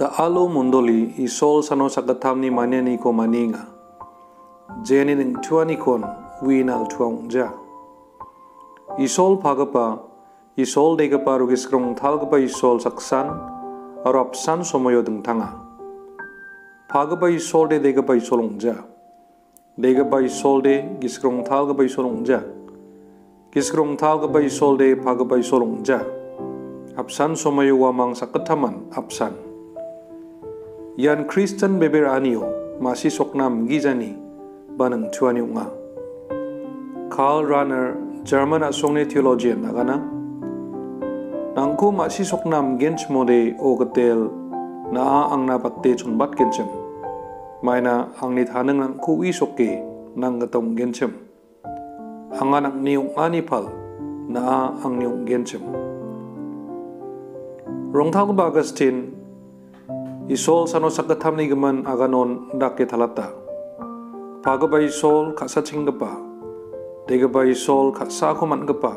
Alo mundoli isol sano sakatam ni manya ko maninga. Jeni ning tuani kon winal tuang ja. Isol pagapa isol degapa rugis krong talgapa isol saksan arap san somoyo deng tanga. Pagapa isol de degapa isolong ja. Degapa isol de giskrong talgapa isolong ja. Giskrong talgapa isol de pagapa isolong ja. Apsan somoyo wamang sakataman apsan. yan Christian beber anio masi soknam gizani banang chuani unga Karl Rahner, German asungne theologian agana nangku masi soknam gens mode, ogatel na angna patte chunbat kenchem maina angni thanang nangku wi sokke nang gatong genchem anga nang niung ani na ang niung genchem rongthang Augustine isol sano sakatam ni gaman aganon dake talata. Pagaba isol kasa chinggapa. Degaba isol kasa kuman gapa.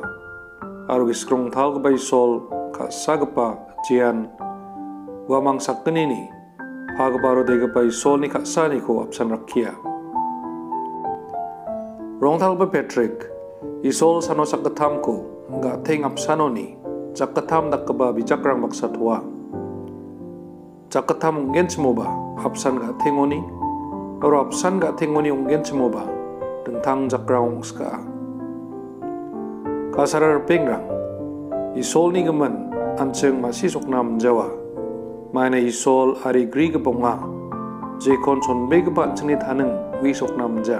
Aru iskrong tal gaba isol kasa gapa jian. Wamang sakkenini. Pagaba ro degaba isol ni kasa ni ko apsan rakia. Rong tal ba Patrick. Isol sano sakatam ko. Nga teng apsano ni. Jakatam dakaba bijakrang baksa tua. Jakatam ungen semoba hapsan ga tengoni oro hapsan ga tengoni ungen semoba tentang jakrang ska. Kasarar pengrang isol ni gemen anceng masih soknam jawa. Mana isol hari gri ke ponga je konson be ke pan cengni thaneng wi soknam ja.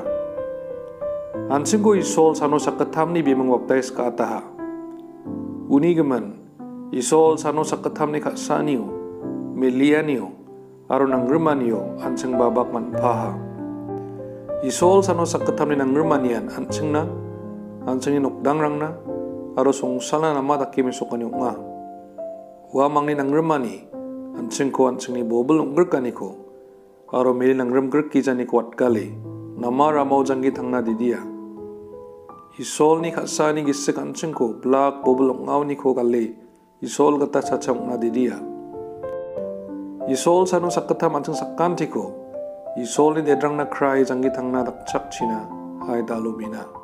Anceng ko isol sano sakatam ni bimeng waptai ska ataha. Uni gemen isol sano sakatam ni kak saniu milianio aro nang nangrumanio anseng babak man paha. Isol sano sakatam ni nangrumanian anseng na anseng inok dangrang na aro sala na mata kimi sokani nga. Wamang ni nangrumani anseng ko anseng ni bobel unggerkani ko aro mili nangrem gerki jani kuat kali nama ramau janggi na didia. Isol ni khasa ni gisek anseng ko blak bobel ungau ni ko kali isol kata 이솔 산후 사끝타 만청 사깐티고 이솔이 내드랑나 크라이 장기 당나 닥착치나 아이다 루미나